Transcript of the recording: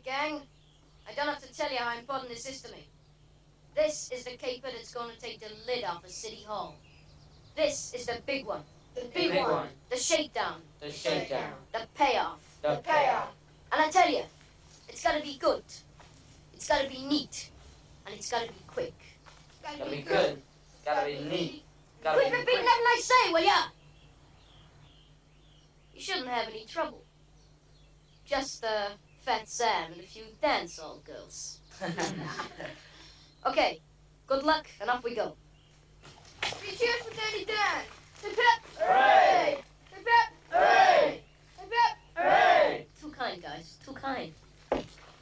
right, gang. I don't have to tell you how important this is to me. This is the caper that's going to take the lid off of City Hall. This is the big one. The big one. The shakedown. The shakedown. The payoff. The payoff. And I tell you, it's got to be good. It's got to be neat. And it's got to be quick. Gotta be good. Gotta be neat. Gotta Quit be repeating quick. everything I say, will ya? You shouldn't have any trouble. Just uh, Fat Sam and a few dance hall girls. Okay, good luck, and off we go. Three cheers for Dandy Dan. Hip hip. Hooray! Hip hip. Hooray! Hip hip. Hooray! Too kind, guys. Too kind.